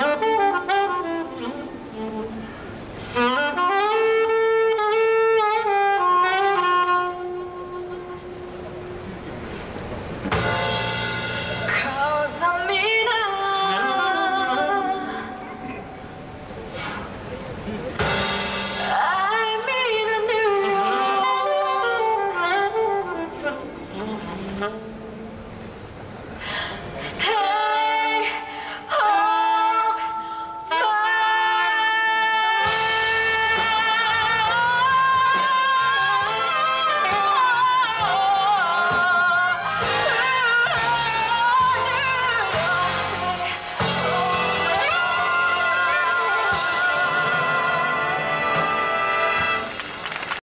Bye.